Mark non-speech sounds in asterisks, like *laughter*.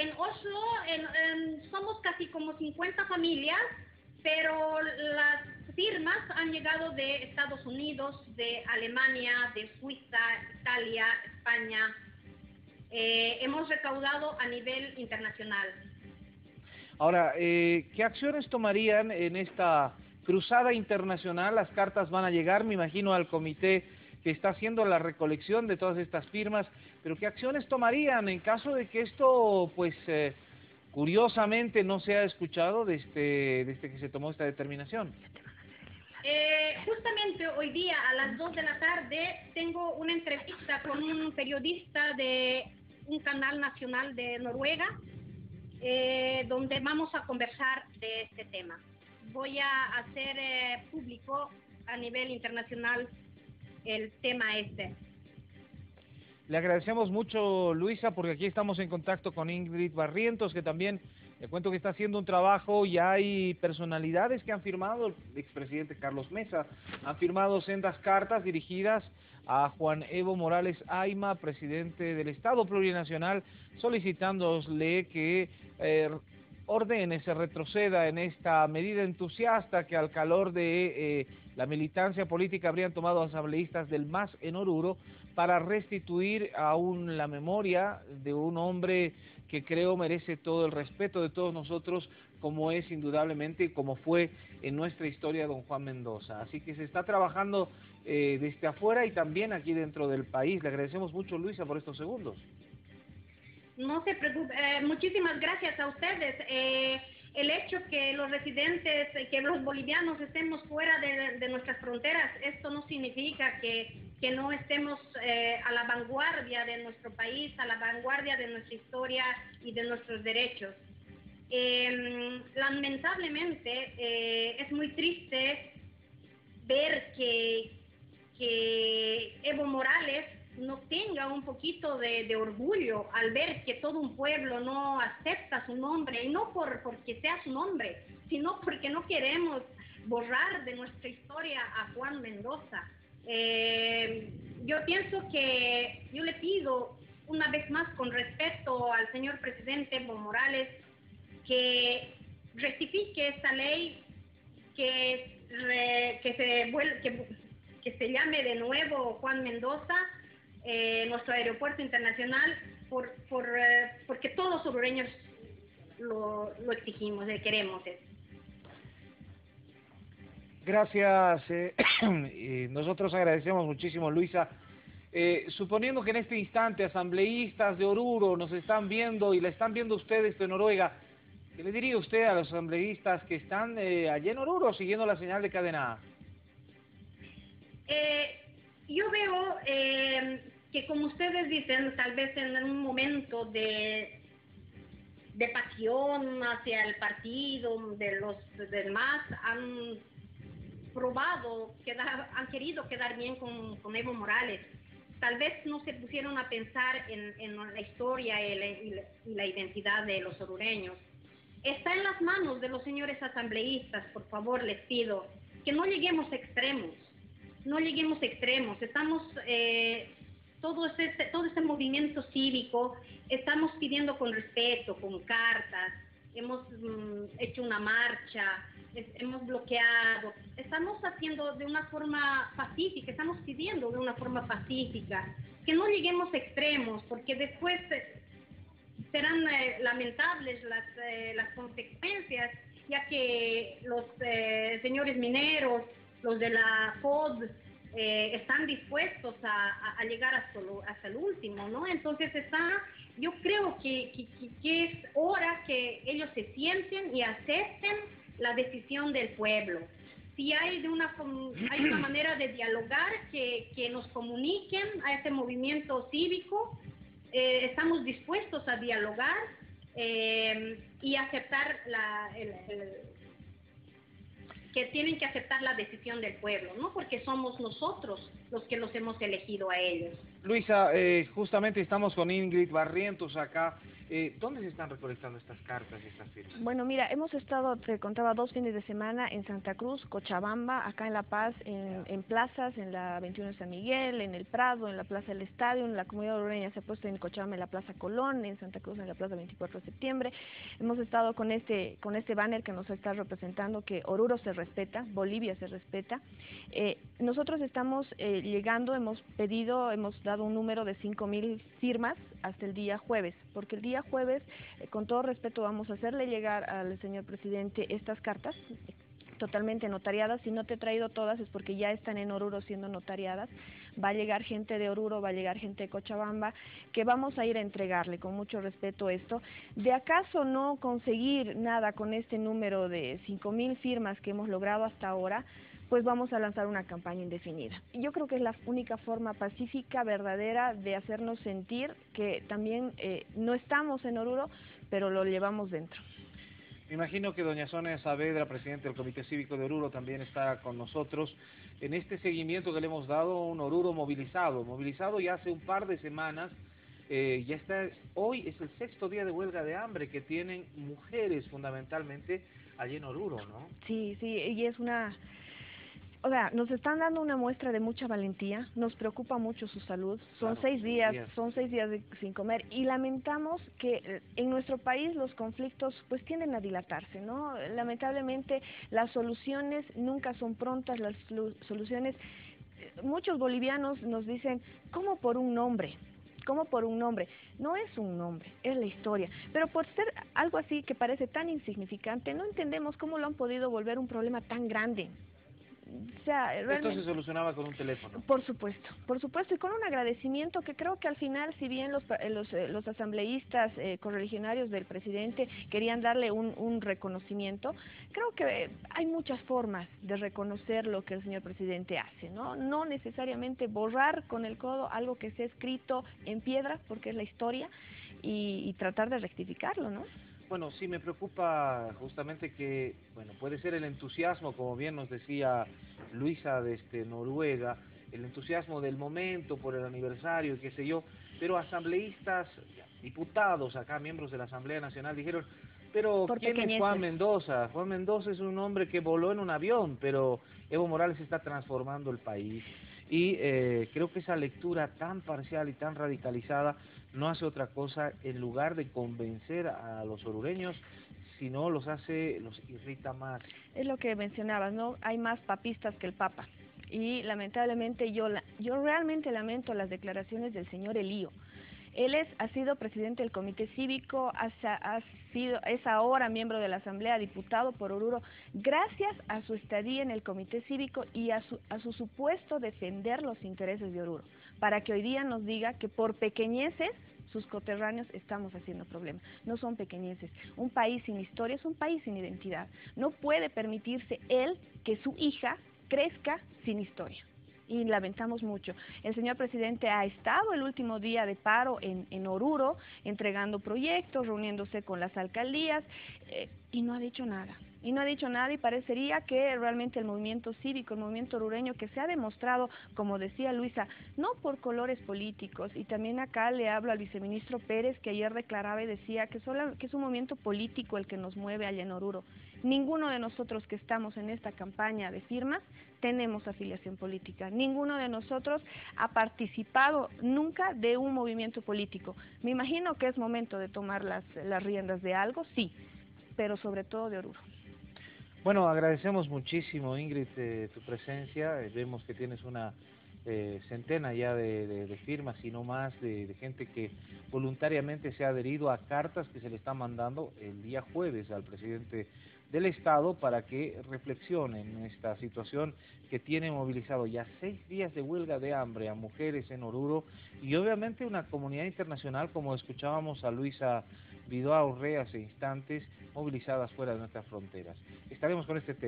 en Oslo somos casi como 50 familias, pero las firmas han llegado de Estados Unidos, de Alemania, de Suiza, Italia, España. Eh, hemos recaudado a nivel internacional. Ahora, eh, ¿qué acciones tomarían en esta cruzada internacional? Las cartas van a llegar, me imagino, al comité que está haciendo la recolección de todas estas firmas, pero ¿qué acciones tomarían en caso de que esto, pues, eh, curiosamente no se ha escuchado desde, desde que se tomó esta determinación? Eh, justamente hoy día a las 2 de la tarde tengo una entrevista con un periodista de un canal nacional de Noruega, eh, donde vamos a conversar de este tema. Voy a hacer público a nivel internacional el tema este. Le agradecemos mucho, Luisa, porque aquí estamos en contacto con Ingrid Barrientos, que también le cuento que está haciendo un trabajo y hay personalidades que han firmado, el expresidente Carlos Mesa, han firmado sendas cartas dirigidas a Juan Evo Morales Aima, presidente del Estado Plurinacional, solicitándole que eh, ordene, se retroceda en esta medida entusiasta que al calor de eh, la militancia política habrían tomado asambleístas del MAS en Oruro para restituir aún la memoria de un hombre que creo merece todo el respeto de todos nosotros, como es indudablemente como fue en nuestra historia don Juan Mendoza. Así que se está trabajando eh, desde afuera y también aquí dentro del país. Le agradecemos mucho, Luisa, por estos segundos. No se preocupe, eh, muchísimas gracias a ustedes. Eh, el hecho que los residentes, que los bolivianos estemos fuera de, nuestras fronteras, esto no significa que, no estemos eh, a la vanguardia de nuestro país, a la vanguardia de nuestra historia y de nuestros derechos. Em, lamentablemente eh, es muy triste ver que, que Evo Morales no tenga un poquito de, orgullo al ver que todo un pueblo no acepta su nombre, y no por, porque sea su nombre, sino porque no queremos borrar de nuestra historia a Juan Mendoza. Eh, yo pienso que yo le pido una vez más con respeto al señor presidente Evo Morales que rectifique esta ley, que, que, se, que, que se llame de nuevo Juan Mendoza eh, nuestro aeropuerto internacional por, por eh, porque todos los orureños lo, lo exigimos, le queremos eso. Gracias. Eh, *clears throat* nosotros agradecemos muchísimo, Luisa. Eh, suponiendo que en este instante asambleístas de Oruro nos están viendo y la están viendo ustedes de Noruega, ¿qué le diría usted a los asambleístas que están eh, allí en Oruro siguiendo la señal de cadena Eh, yo veo eh, que como ustedes dicen, tal vez en un momento de, de pasión hacia el partido de los demás han probado, quedar, han querido quedar bien con, Evo Morales. Tal vez no se pusieron a pensar en, en la historia y la, y la identidad de los orureños. Está en las manos de los señores asambleístas, por favor, les pido que no lleguemos a extremos, no lleguemos a extremos. Estamos eh, todo este, todo este movimiento cívico, estamos pidiendo con respeto, con cartas, hemos mm, hecho una marcha, hemos bloqueado, estamos haciendo de una forma pacífica, estamos pidiendo de una forma pacífica, que no lleguemos a extremos, porque después eh, serán eh, lamentables las, eh, las consecuencias, ya que los señores mineros, los de la FOD, eh, están dispuestos a, llegar hasta, hasta el último, ¿no? Entonces está, yo creo que, que, es hora que ellos se sienten y acepten la decisión del pueblo. Si hay, de una, hay una manera de dialogar que, que nos comuniquen a este movimiento cívico, eh, estamos dispuestos a dialogar eh, y aceptar la, el, que tienen que aceptar la decisión del pueblo, ¿no? Porque somos nosotros los que los hemos elegido a ellos. Luisa, eh, justamente estamos con Ingrid Barrientos acá Eh, ¿Dónde se están recolectando estas cartas y estas firmas? Bueno, mira, hemos estado, te contaba, dos fines de semana en Santa Cruz, Cochabamba, acá en La Paz, en, en plazas, en la 21 de San Miguel, en el Prado, en la Plaza del Estadio, en la comunidad orureña se ha puesto en Cochabamba en la Plaza Colón, en Santa Cruz en la Plaza 24 de septiembre. Hemos estado con este, con este banner que nos está representando que Oruro se respeta, Bolivia se respeta. Eh, nosotros estamos eh, llegando, hemos pedido, hemos dado un número de 5 mil firmas hasta el día jueves, porque el día jueves, eh, con todo respeto, vamos a hacerle llegar al señor presidente estas cartas totalmente notariadas. Si no te he traído todas es porque ya están en Oruro siendo notariadas. Va a llegar gente de Oruro, va a llegar gente de Cochabamba, que vamos a ir a entregarle con mucho respeto esto. De acaso no conseguir nada con este número de 5 mil firmas que hemos logrado hasta ahora, pues vamos a lanzar una campaña indefinida. Yo creo que es la única forma pacífica, verdadera, de hacernos sentir que también eh, no estamos en Oruro, pero lo llevamos dentro. Me imagino que doña Sonia Saavedra, presidente del Comité Cívico de Oruro, también está con nosotros en este seguimiento que le hemos dado un Oruro movilizado, movilizado ya hace un par de semanas, eh, ya está, hoy es el sexto día de huelga de hambre que tienen mujeres fundamentalmente allí en Oruro, ¿no? Sí, sí, y es una o sea, nos están dando una muestra de mucha valentía, nos preocupa mucho su salud, son seis días, son seis días sin comer y lamentamos que eh, en nuestro país los conflictos pues tienden a dilatarse, ¿no? Lamentablemente las soluciones nunca son prontas, las soluciones, eh, muchos bolivianos nos dicen, ¿cómo por un nombre? ¿Cómo por un nombre? No es un nombre, es la historia. Pero por ser algo así que parece tan insignificante, no entendemos cómo lo han podido volver un problema tan grande o sea, realmente, Esto se solucionaba con un teléfono. Por supuesto, por supuesto, y con un agradecimiento que creo que al final, si bien los, eh, los, eh, los asambleístas eh, correligionarios del presidente querían darle un, un reconocimiento, creo que hay muchas formas de reconocer lo que el señor presidente hace, ¿no? No necesariamente borrar con el codo algo que se ha escrito en piedra, porque es la historia, y, y tratar de rectificarlo, ¿no? Bueno, sí me preocupa justamente que, bueno, puede ser el entusiasmo, como bien nos decía Luisa de este, Noruega, el entusiasmo del momento por el aniversario y qué sé yo, pero asambleístas, diputados acá, miembros de la Asamblea Nacional, dijeron, pero ¿quién es Juan Mendoza? Juan Mendoza es un hombre que voló en un avión, pero Evo Morales está transformando el país. Y eh, creo que esa lectura tan parcial y tan radicalizada no hace otra cosa en lugar de convencer a los orureños, sino los hace, los irrita más. Es lo que mencionabas, ¿no? Hay más papistas que el Papa. Y lamentablemente yo, yo realmente lamento las declaraciones del señor Elío. Él es, ha sido presidente del Comité Cívico, ha, ha, sido, es ahora miembro de la Asamblea, diputado por Oruro, gracias a su estadía en el Comité Cívico y a su, a su supuesto defender los intereses de Oruro, para que hoy día nos diga que por pequeñeces sus coterráneos estamos haciendo problemas. No son pequeñeces. Un país sin historia es un país sin identidad. No puede permitirse él que su hija crezca sin historia y lamentamos mucho. El señor presidente ha estado el último día de paro en, en Oruro, entregando proyectos, reuniéndose con las alcaldías eh, y no ha dicho nada y no ha dicho nada y parecería que realmente el movimiento cívico, el movimiento orureño que se ha demostrado, como decía Luisa, no por colores políticos y también acá le hablo al viceministro Pérez que ayer declaraba y decía que, es un movimiento político el que nos mueve allá en Oruro. Ninguno de nosotros que estamos en esta campaña de firmas tenemos afiliación política. Ninguno de nosotros ha participado nunca de un movimiento político. Me imagino que es momento de tomar las, las riendas de algo, sí, pero sobre todo de Oruro. Bueno, agradecemos muchísimo, Ingrid, eh, tu presencia. Eh, vemos que tienes una eh, centena ya de, firmas y no más de, gente que voluntariamente se ha adherido a cartas que se le están mandando el día jueves al presidente del Estado para que reflexione en esta situación que tiene movilizado ya seis días de huelga de hambre a mujeres en Oruro y obviamente una comunidad internacional, como escuchábamos a Luisa Vidal Urrea hace instantes, movilizadas fuera de nuestras fronteras. Estaremos con este tema.